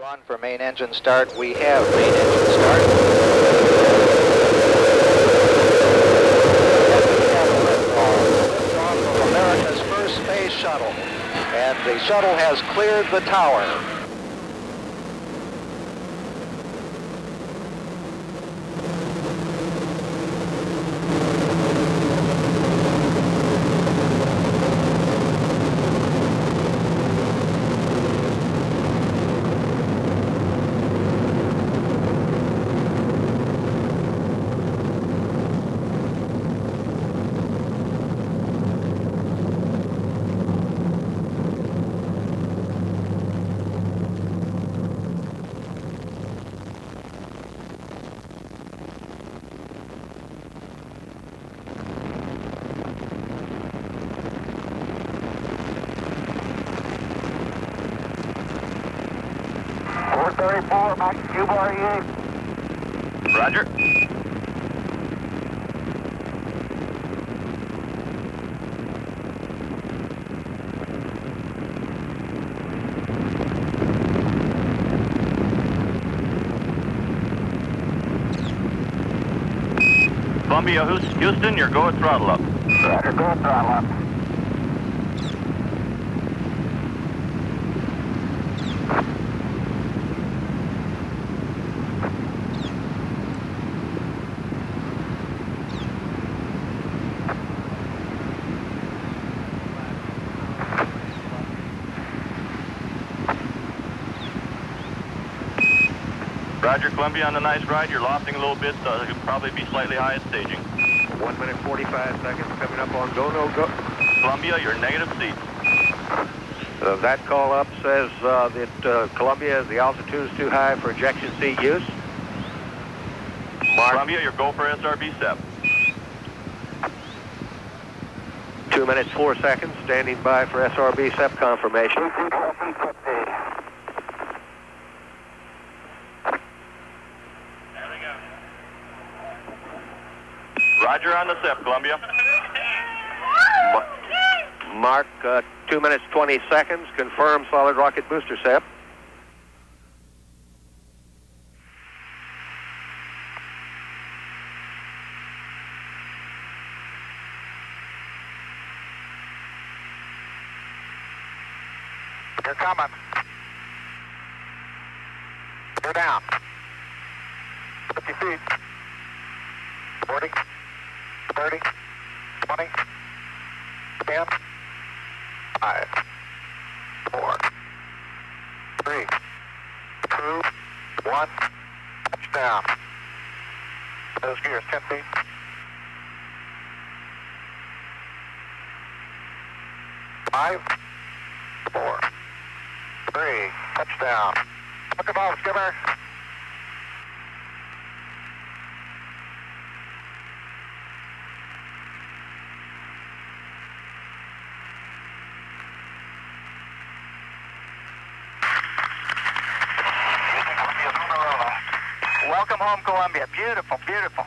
Gone for main engine start. We have main engine start. America's first space shuttle. And the shuttle has cleared the tower. Four thirty-four, Mike, Cuba REA. Roger. Columbia, Houston, you're go throttle up. Roger, go throttle up. Roger, Columbia, on the nice ride. You're lofting a little bit, so you'll probably be slightly high at staging. One minute, forty-five seconds coming up on go, no go. Columbia, you're negative seat. Uh, that call up says uh, that uh, Columbia, the altitude is too high for ejection seat use. Mark, Columbia, you're go for SRB SEP. two minutes, four seconds, standing by for SRB SEP confirmation. Roger on the SEP, Columbia. Mark, uh, two minutes, 20 seconds, confirm solid rocket booster SEP. You're coming. You're down. 50 feet. 40, 30, 20, 10, 5, 4, 3, 2, 1, touchdown. Those gears 10 feet. Five, four, three, touchdown. Look at ball, skipper. Welcome home, Columbia. Beautiful, beautiful.